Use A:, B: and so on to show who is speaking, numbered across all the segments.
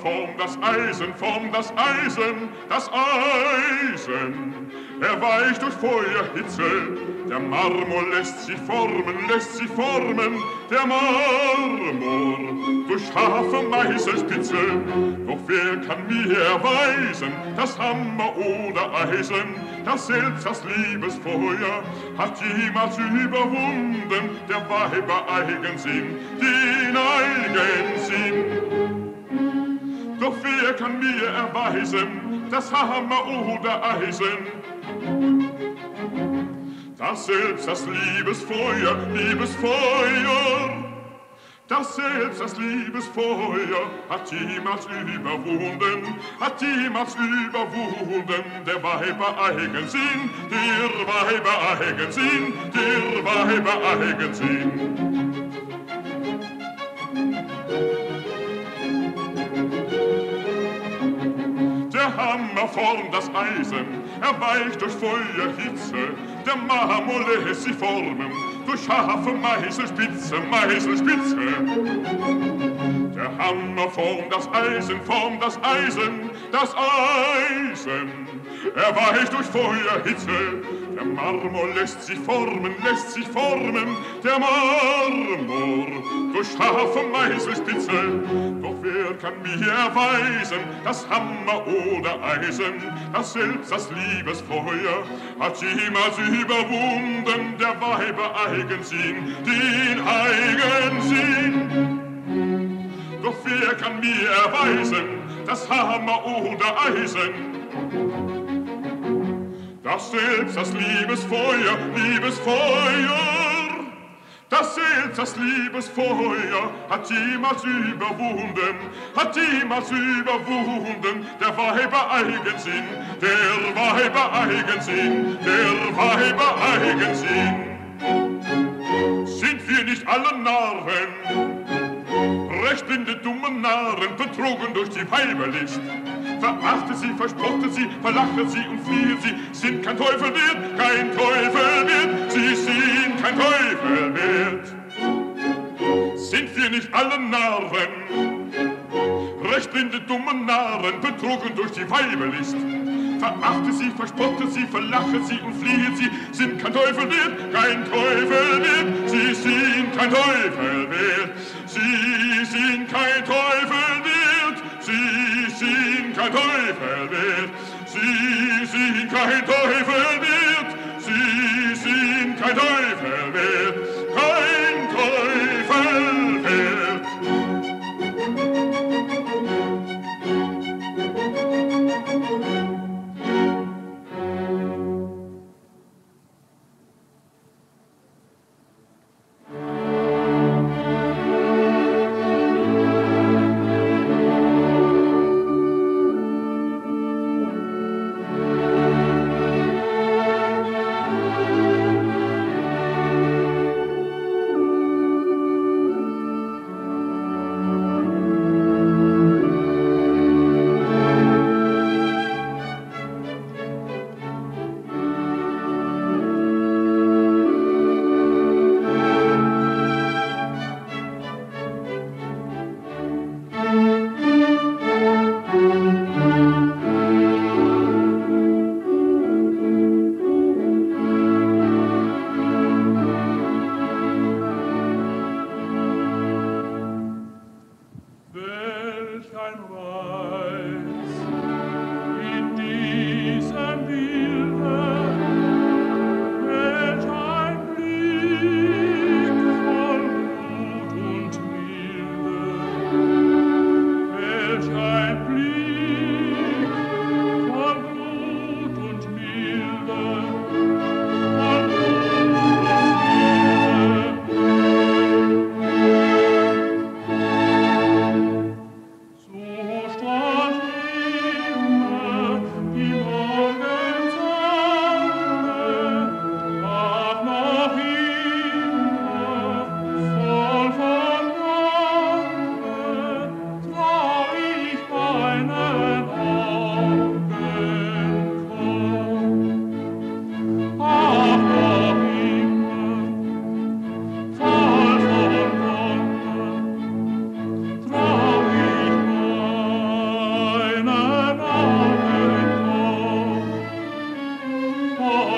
A: Formt das Eisen, formt das Eisen, das Eisen. Er weicht durch Feuerhitze, der Marmor lässt sich formen, lässt sich formen, der Marmor durch scharfe Meißelspitze. Doch wer kann mir erweisen, das Hammer oder Eisen, das selbst das Liebesfeuer hat jemals überwunden, der Weiber Eigensinn, den Eigensinn. Doch wer kann mir erweisen, das Hammer oder Eisen, das selbst das Liebesfeuer, Liebesfeuer, das selbst das Liebesfeuer hat jemals überwunden, hat jemals überwunden, der Weiber Eigensinn, der Weiber Eigensinn, der Weiber Eigensinn. Formt das Eisen, er weicht durch Feuerhitze, der Marmor lässt sich formen, durch scharfe Meißelspitze, Meißelspitze. Der Hammer formt das Eisen, formt das Eisen, das Eisen. Er weicht durch Feuerhitze, der Marmor lässt sich formen, lässt sich formen, der Marmor durch scharfe Meißelspitze. Doch wer kann mir erweisen, das Hammer oder Eisen, das selbst das Liebesfeuer hat jemals überwunden, der Weiber Eigensinn, den Eigensinn. Doch wer kann mir erweisen, das Hammer oder Eisen, das selbst das Liebesfeuer, Liebesfeuer, das selbst das Liebesfeuer hat jemals überwunden, hat jemals überwunden, der Weiber Eigensinn, der Weiber Eigensinn, der Weiber Eigensinn. Sind wir nicht alle Narren? recht blinde, dumme Narren, betrogen durch die Weiberlist. Verachte sie, verspotte sie, verlache sie und fliehe sie, sind kein Teufel wert, kein Teufel wert, sie sind kein Teufel wert. Sind wir nicht alle Narren, recht blinde, dumme Narren, betrogen durch die Weiberlist? Verachte sie, verspotte sie, verlache sie und fliehe sie, sind kein Teufel wert, kein Teufel wert, sie sind kein Teufel wert. Sie sind kein Teufel wert, Sie sind kein Teufel mehr. Sie sind kein Teufel mehr. Sie sind kein Teufel mehr. for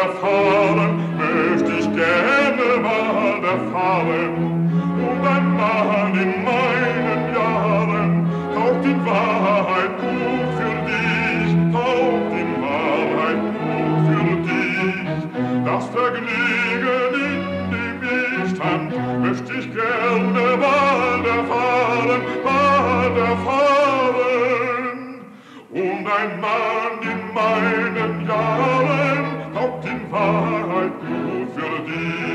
A: erfahren, möcht ich gerne mal erfahren. Und ein Mann in meinen Jahren taucht in Wahrheit gut für dich, taucht in Wahrheit gut für dich. Das Vergnügen in dem ich stand, möcht ich gerne mal erfahren, mal erfahren. Und ein Mann in meinen Jahren I do für dich.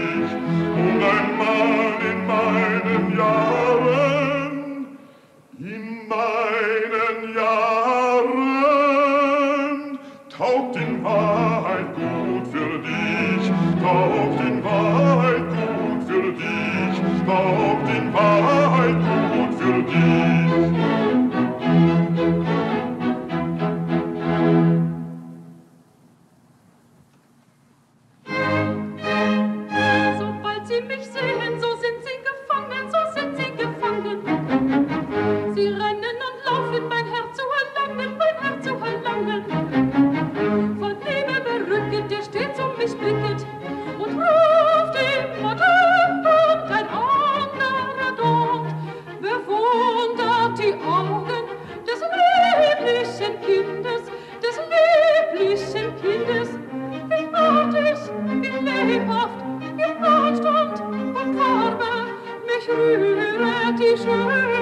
B: Schöner,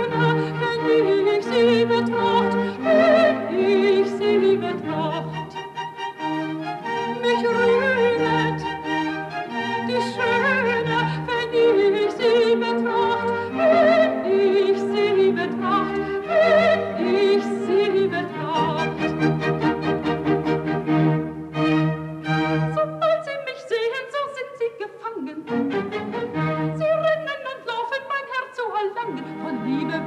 B: wenn ich sie betracht, wenn ich sie betracht.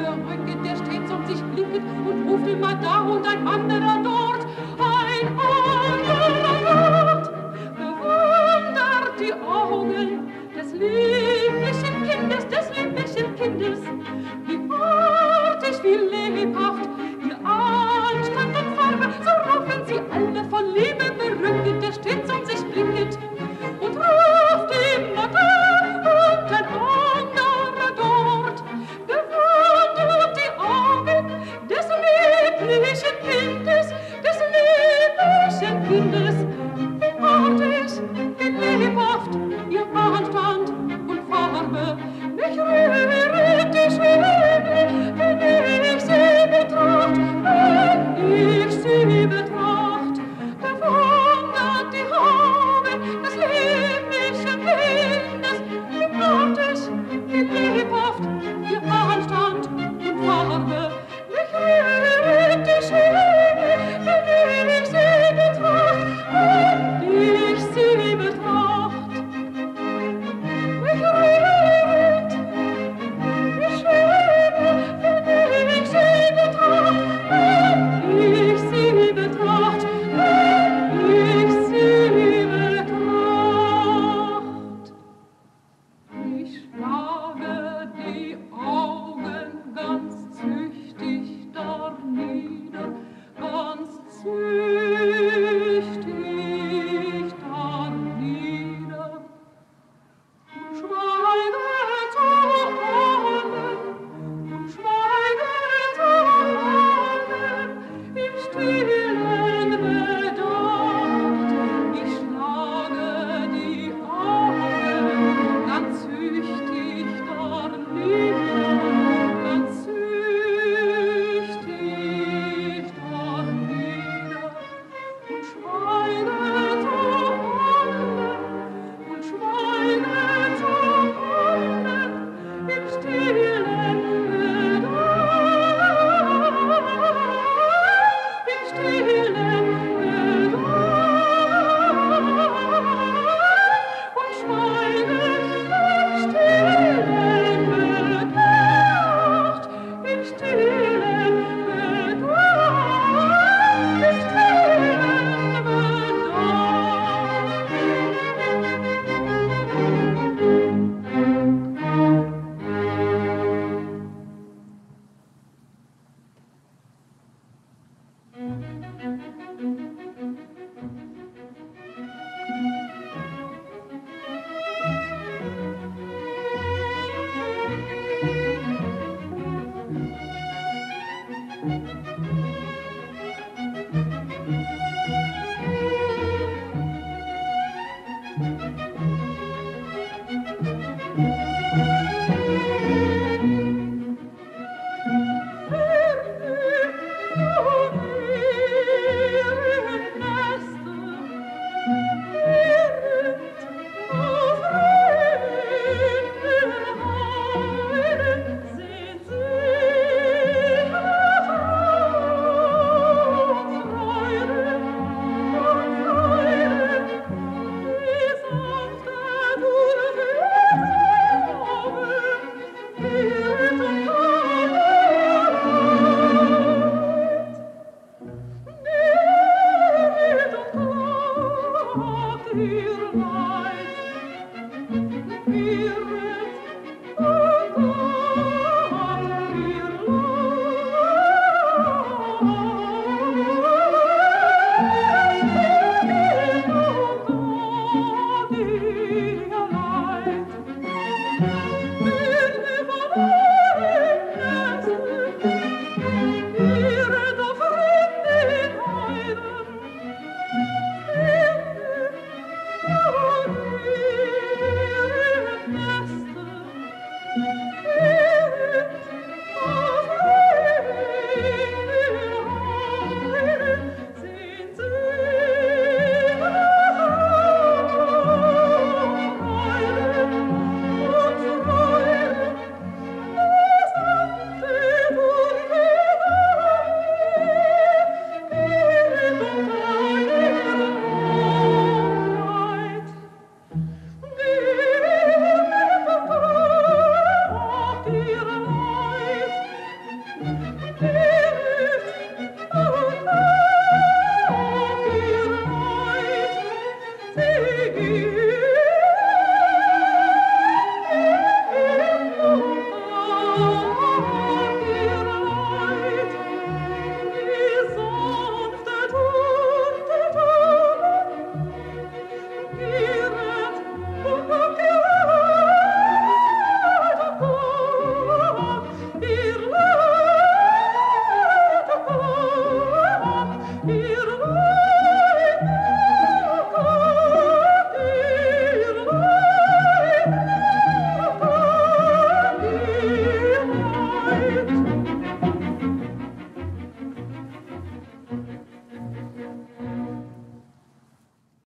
B: der Rücken, der stets um sich blinket und ruft immer da und ein anderer dort.